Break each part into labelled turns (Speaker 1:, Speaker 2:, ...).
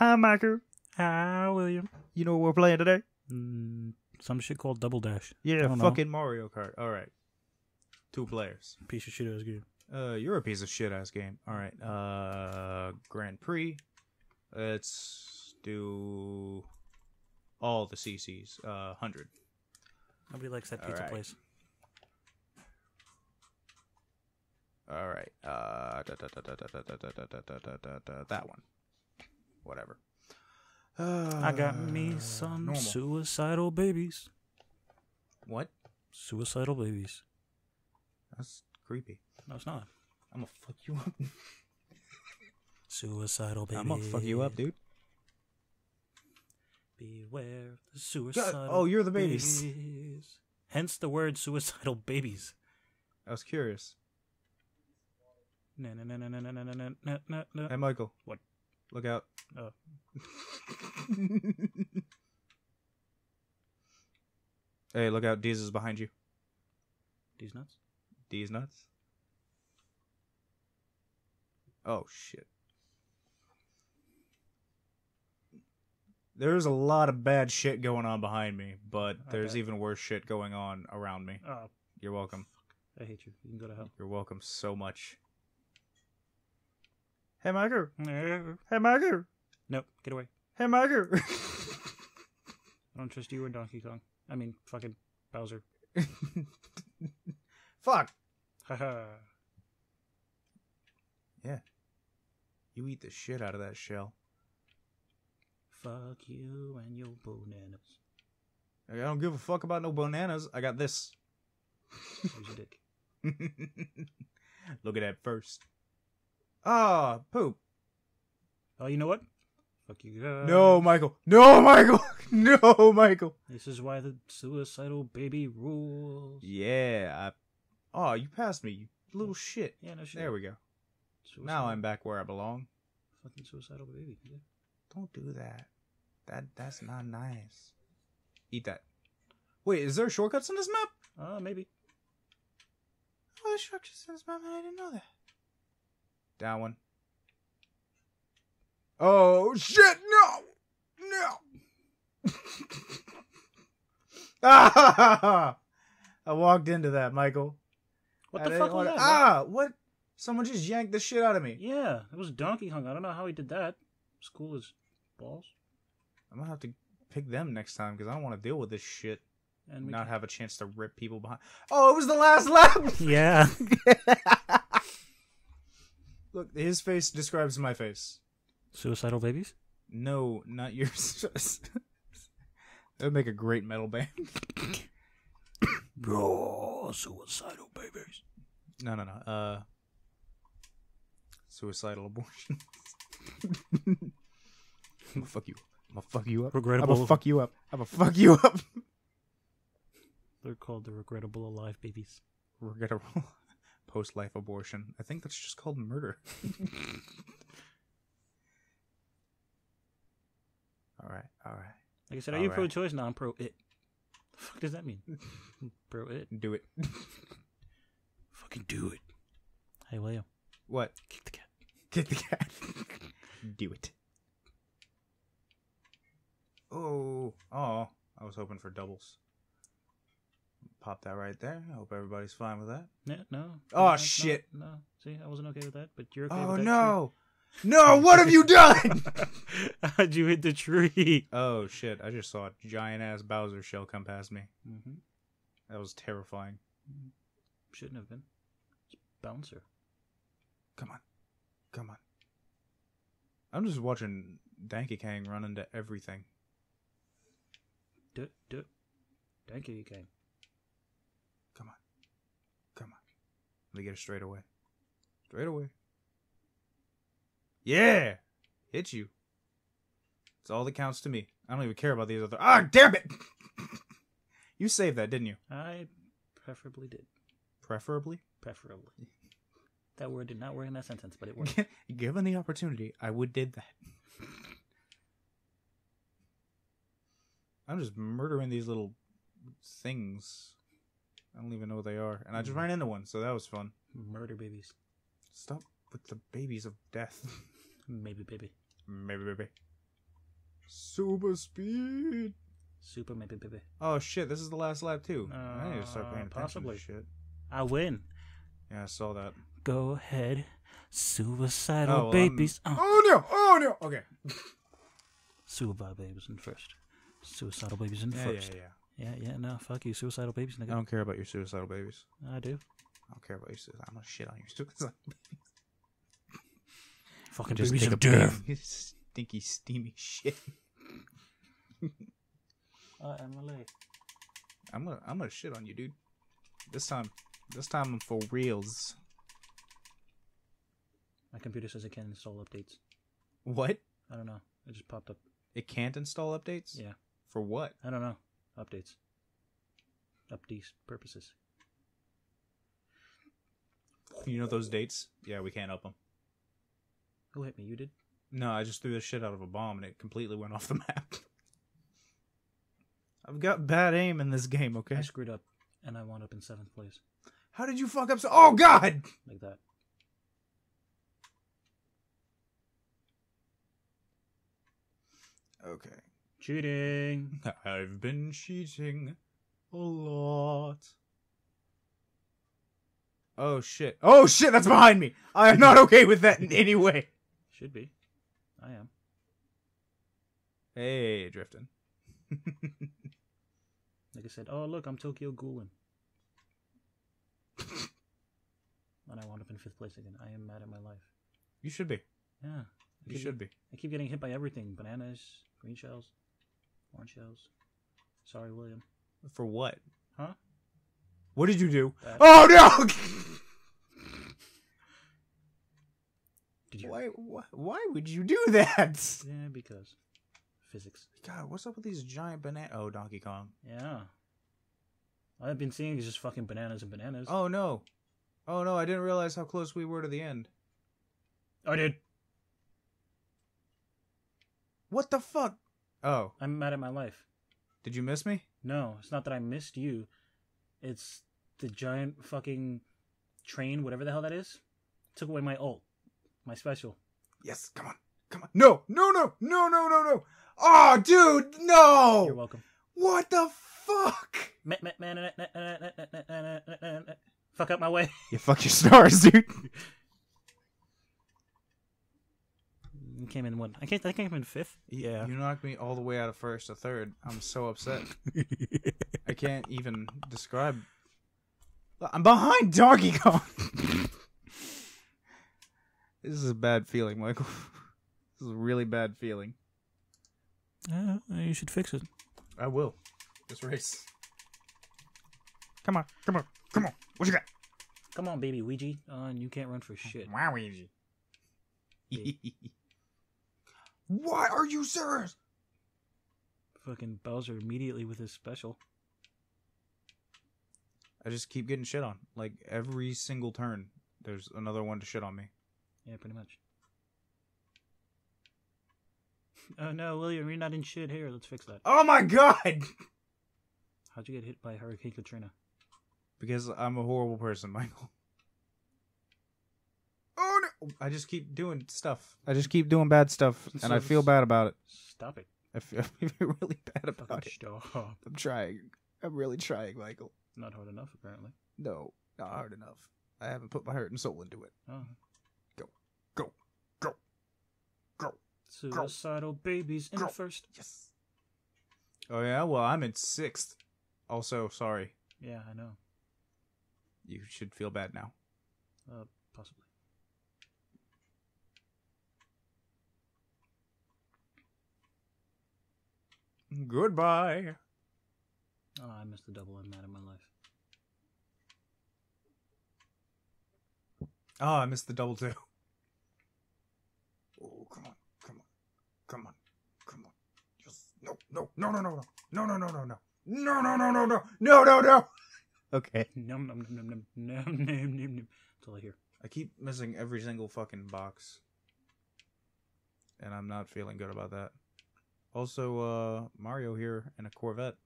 Speaker 1: Hi, Michael.
Speaker 2: Hi, William.
Speaker 1: You know what we're playing today?
Speaker 2: Mm, some shit called Double Dash.
Speaker 1: Yeah,
Speaker 2: fucking know.
Speaker 1: Mario Kart. All right. Two players.
Speaker 2: Piece of shit ass game.
Speaker 1: Uh, you're a piece of shit ass game. All right. Uh, Grand Prix. Let's do all the CCs. Uh, 100.
Speaker 2: Nobody likes that pizza
Speaker 1: right.
Speaker 2: place.
Speaker 1: All right. Uh, that one. Whatever. Uh,
Speaker 2: I got me some
Speaker 1: normal.
Speaker 2: suicidal babies.
Speaker 1: What?
Speaker 2: Suicidal babies.
Speaker 1: That's creepy.
Speaker 2: No, it's not.
Speaker 1: I'm gonna fuck you up.
Speaker 2: Suicidal babies.
Speaker 1: I'm gonna fuck you up, dude.
Speaker 2: Beware the suicidal.
Speaker 1: oh, you're the babies.
Speaker 2: babies. Hence the word suicidal babies.
Speaker 1: I was curious. Hey, Michael.
Speaker 2: What?
Speaker 1: Look out.
Speaker 2: Oh.
Speaker 1: hey, look out. Deez is behind you.
Speaker 2: These nuts.
Speaker 1: Deez nuts. Oh, shit. There's a lot of bad shit going on behind me, but there's even worse shit going on around me.
Speaker 2: Oh,
Speaker 1: You're welcome.
Speaker 2: I hate you. You can go to hell.
Speaker 1: You're welcome so much. Hey, Michael. Hey, Michael.
Speaker 2: Nope, get away.
Speaker 1: Hey, Michael.
Speaker 2: I don't trust you or Donkey Kong. I mean, fucking Bowser.
Speaker 1: Fuck.
Speaker 2: Haha.
Speaker 1: You eat the shit out of that shell.
Speaker 2: Fuck you and your bananas.
Speaker 1: I don't give a fuck about no bananas. I got this.
Speaker 2: Here's your dick.
Speaker 1: Look at that first. Ah, poop.
Speaker 2: Oh, you know what? Fuck you guys.
Speaker 1: No, Michael. No, Michael. No, Michael.
Speaker 2: This is why the suicidal baby rules.
Speaker 1: Yeah. I... Oh, you passed me, you little shit.
Speaker 2: Yeah, no shit.
Speaker 1: There we go.
Speaker 2: Suicidal,
Speaker 1: Now I'm back where I belong.
Speaker 2: fucking suicidal baby. Yeah.
Speaker 1: Don't do that. That that's not nice. Eat that. Wait, is there shortcuts in this map?
Speaker 2: Uh, maybe.
Speaker 1: Oh, there's shortcuts in this map, and I didn't know that. Down one. Oh shit! No, no. ah! I walked into that, Michael.
Speaker 2: What
Speaker 1: I
Speaker 2: the fuck was that?
Speaker 1: Ah! What? Someone just yanked the shit out of me.
Speaker 2: Yeah, it was Donkey Kong. I don't know how he did that. It's cool as balls.
Speaker 1: I'm gonna have to pick them next time because I don't want to deal with this shit.
Speaker 2: And we
Speaker 1: Not have a chance to rip people behind. Oh, it was the last lap.
Speaker 2: Yeah.
Speaker 1: Look, his face describes my face.
Speaker 2: Suicidal babies?
Speaker 1: No, not yours. that would make a great metal band.
Speaker 2: Bro, suicidal babies.
Speaker 1: No, no, no. Uh, suicidal abortion. I'm gonna fuck you. I'm gonna fuck you up.
Speaker 2: Regrettable.
Speaker 1: I'm gonna fuck you up. I'm gonna fuck you up.
Speaker 2: They're called the regrettable alive babies.
Speaker 1: Regrettable post-life abortion. I think that's just called murder. All right, all right.
Speaker 2: Like I said, are you
Speaker 1: Alright.
Speaker 2: pro-choice? No, I'm pro-it. The fuck does that mean? pro-it.
Speaker 1: Do it.
Speaker 2: Fucking do it. Hey, William,
Speaker 1: What?
Speaker 2: kick the cat.
Speaker 1: Kick the cat. Do it. Oh, oh! I was hoping for doubles. Pop that right there. I hope everybody's fine with that.
Speaker 2: No, no.
Speaker 1: Oh,
Speaker 2: no, no,
Speaker 1: shit.
Speaker 2: No, see, I wasn't okay with that, but you're okay
Speaker 1: oh
Speaker 2: with that.
Speaker 1: No! No! What have you done?
Speaker 2: How'd you hit the tree?
Speaker 1: oh shit! I just saw a giant ass Bowser shell come past me.
Speaker 2: Mm-hmm.
Speaker 1: That was terrifying.
Speaker 2: Shouldn't have been. It's bouncer.
Speaker 1: Come on, come on. I'm just watching Danky Kang run into everything.
Speaker 2: Do it, do it. Thank you, you came.
Speaker 1: Come on. Come on. Let me get it straight away. Straight away. Yeah! Hit you. It's all that counts to me. I don't even care about these other. Ah, damn it! you saved that, didn't you?
Speaker 2: I preferably did.
Speaker 1: Preferably.
Speaker 2: Preferably. That word did not work in that sentence, but it worked.
Speaker 1: Given the opportunity, I would did that. I'm just murdering these little things. I don't even know what they are. And I just ran into one, so that was fun.
Speaker 2: Murder babies.
Speaker 1: Stop with the babies of death.
Speaker 2: Maybe baby.
Speaker 1: Maybe, baby. Super speed.
Speaker 2: Super maybe baby.
Speaker 1: Oh shit! This is the last lap too. I need to start
Speaker 2: Uh,
Speaker 1: paying attention
Speaker 2: possibly.
Speaker 1: to shit.
Speaker 2: I win.
Speaker 1: Yeah, I saw that.
Speaker 2: Go ahead. Suicidal
Speaker 1: Oh, well,
Speaker 2: babies. Uh,
Speaker 1: Oh no! Oh no! Okay.
Speaker 2: suicide babies in first. Suicidal babies in
Speaker 1: Yeah,
Speaker 2: first.
Speaker 1: yeah, yeah.
Speaker 2: Yeah, yeah, no, fuck you, suicidal babies,
Speaker 1: I don't care about your suicidal babies.
Speaker 2: I do.
Speaker 1: I don't care about your suicide. I'm gonna shit on your suicide.
Speaker 2: Fucking
Speaker 1: Just
Speaker 2: babies
Speaker 1: take
Speaker 2: of
Speaker 1: a
Speaker 2: death.
Speaker 1: big, stinky, steamy shit.
Speaker 2: Uh, Emily.
Speaker 1: I'm gonna, I'm gonna shit on you, dude. This time, this time I'm for reals.
Speaker 2: My computer says it can't install updates.
Speaker 1: What?
Speaker 2: I don't know. It just popped up.
Speaker 1: It can't install updates?
Speaker 2: Yeah.
Speaker 1: For what?
Speaker 2: I don't know. Updates. Updates purposes.
Speaker 1: You know those dates? Yeah, we can't up them.
Speaker 2: Who hit me? You did?
Speaker 1: No, I just threw the shit out of a bomb and it completely went off the map. I've got bad aim in this game, okay?
Speaker 2: I screwed up and I wound up in seventh place.
Speaker 1: How did you fuck up so? Oh God!
Speaker 2: Like that.
Speaker 1: Okay.
Speaker 2: Cheating.
Speaker 1: I've been cheating a lot. Oh shit! Oh shit! That's behind me. I am not okay with that in any way.
Speaker 2: Should be. I am.
Speaker 1: Hey, drifting.
Speaker 2: Like I said, oh look, I'm Tokyo Ghoulin. and I wound up in fifth place again. I am mad at my life.
Speaker 1: You should be.
Speaker 2: Yeah. I
Speaker 1: You should be.
Speaker 2: I keep getting hit by everything. Bananas, green shells, orange shells. Sorry, William.
Speaker 1: For what?
Speaker 2: Huh?
Speaker 1: What did you do?
Speaker 2: That-
Speaker 1: Oh no!
Speaker 2: Did you?
Speaker 1: why, why? Why would you do that?
Speaker 2: Yeah, because physics.
Speaker 1: God, what's up with these giant banana? Oh, Donkey Kong.
Speaker 2: Yeah. All I've been seeing is just fucking bananas and bananas.
Speaker 1: Oh no! Oh no! I didn't realize how close we were to the end.
Speaker 2: I did.
Speaker 1: What the fuck? Oh,
Speaker 2: I'm mad at my life.
Speaker 1: did you miss me?
Speaker 2: No, it's not that I missed you. It's the giant fucking train, whatever the hell that is, took away my ult, my special.
Speaker 1: Yes, come on. Come on. No, no, no, no, no, no, no. Oh, dude, no.
Speaker 2: You're welcome.
Speaker 1: What the fuck?
Speaker 2: Fuck up my way.
Speaker 1: You fuck your stars, dude.
Speaker 2: You came in one. I can't. I came in fifth. Yeah.
Speaker 1: You knocked me all the way out of first to third. I'm so upset. I can't even describe. I'm behind Donkey Kong this is a bad feeling, Michael. This is a really bad feeling.
Speaker 2: Uh, you should fix it.
Speaker 1: I will. This race. Come on, come on, come on. What you got?
Speaker 2: Come on, Baby Luigi. Uh, you can't run for shit.
Speaker 1: Wow, easy. Why are you serious?
Speaker 2: Fucking Bowser immediately with his special.
Speaker 1: I just keep getting shit on. Like every single turn, there's another one to shit on me.
Speaker 2: Yeah, pretty much. Oh no, William, you're not in shit here. Let's fix that.
Speaker 1: Oh my god!
Speaker 2: How'd you get hit by Hurricane Katrina?
Speaker 1: Because I'm a horrible person, Michael. Oh no! I just keep doing stuff. I just keep doing bad stuff, and I feel bad about it.
Speaker 2: Stop it.
Speaker 1: I feel, really bad about it.
Speaker 2: stop.
Speaker 1: I'm trying. I'm really trying, Michael.
Speaker 2: Not hard enough, apparently.
Speaker 1: No, not hard enough. I haven't put my heart and soul into it.
Speaker 2: Oh.
Speaker 1: Go, go, go, go.
Speaker 2: Suicidal babies in
Speaker 1: Girl.
Speaker 2: first.
Speaker 1: Yes. Oh yeah. Well, I'm in sixth. Also, sorry.
Speaker 2: Yeah, I know.
Speaker 1: You should feel bad now.
Speaker 2: Uh, possibly.
Speaker 1: Goodbye.
Speaker 2: Oh, I missed the double. I'm mad at my life.
Speaker 1: Oh, I missed the double two. Oh, come on, come on, come on, come on. Yes. No, no, no, no, no, no, no, no, no, no, no, no, no, no, no, no, no, no, no. Okay.
Speaker 2: Num num num num num num num num num. That's all I hear.
Speaker 1: I keep missing every single fucking box. And I'm not feeling good about that. Also, uh, Mario here in a Corvette.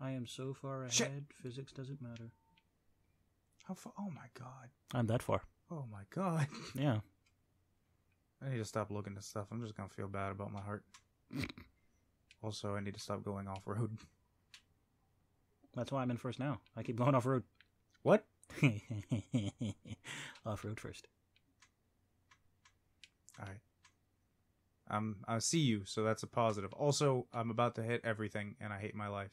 Speaker 2: I am so far ahead.
Speaker 1: Shit.
Speaker 2: Physics doesn't matter.
Speaker 1: How far? Oh my god.
Speaker 2: I'm that far.
Speaker 1: Oh my god.
Speaker 2: Yeah.
Speaker 1: I need to stop looking at stuff. I'm just gonna feel bad about my heart. also, I need to stop going off road.
Speaker 2: That's why I'm in first now. I keep going off road.
Speaker 1: What?
Speaker 2: off road first.
Speaker 1: All right. Um, I see you, so that's a positive. Also, I'm about to hit everything, and I hate my life.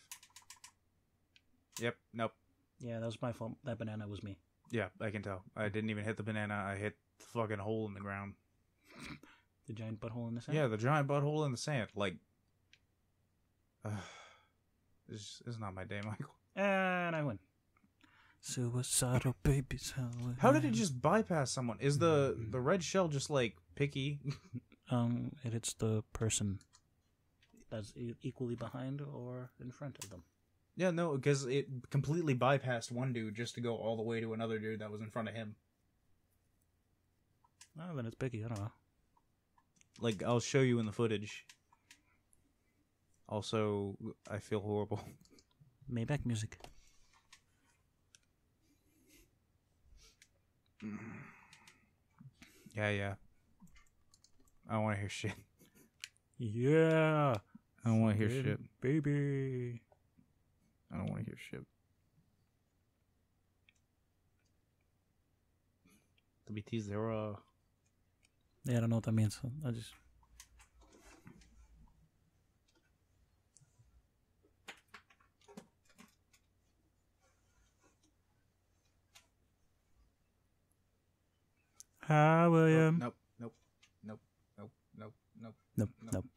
Speaker 1: Yep. Nope.
Speaker 2: Yeah, that was my fault. That banana was me.
Speaker 1: Yeah, I can tell. I didn't even hit the banana. I hit the fucking hole in the ground.
Speaker 2: The giant butthole in the sand.
Speaker 1: Yeah, the giant butthole in the sand. Like, uh, this is not my day, Michael.
Speaker 2: And I win. Suicidal babies.
Speaker 1: How did it just bypass someone? Is the the red shell just like picky?
Speaker 2: Um, it hits the person that's e- equally behind or in front of them.
Speaker 1: yeah, no, because it completely bypassed one dude just to go all the way to another dude that was in front of him.
Speaker 2: Oh, then it's picky. I don't know.
Speaker 1: Like, I'll show you in the footage. Also, I feel horrible.
Speaker 2: Maybach music.
Speaker 1: Yeah, yeah. I don't want to hear shit.
Speaker 2: Yeah,
Speaker 1: I don't want to hear shit.
Speaker 2: baby.
Speaker 1: I don't want to hear shit. WT zero.
Speaker 2: Yeah, I don't know what that means. I just. Hi, William.
Speaker 1: Nope, nope, nope, nope, nope, nope, nope,
Speaker 2: nope.
Speaker 1: nope.